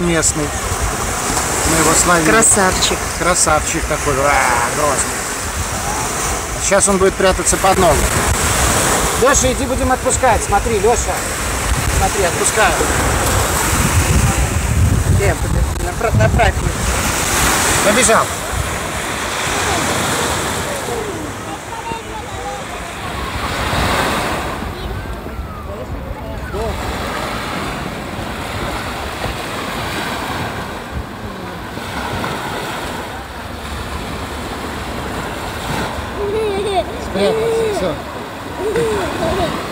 местный. Мы его словили. Красавчик. Красавчик такой, а, грозный. Сейчас он будет прятаться под ногу. Леша, иди будем отпускать. Смотри, Леша. Смотри, отпускаю. Э, направь, направь его. Побежал. pernas, assim.